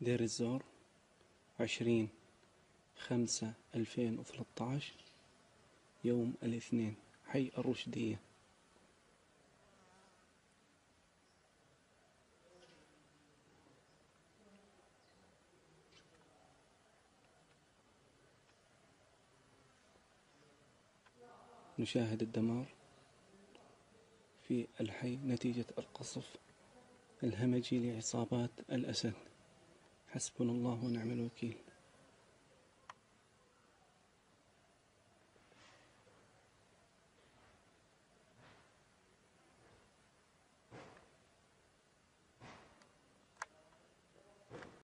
دير الزور. عشرين خمسة ألفين وثلاثة عشر يوم الاثنين. حي الرشدية. نشاهد الدمار في الحي نتيجة القصف الهمجي لعصابات الأسد. حسبنا الله ونعم الوكيل.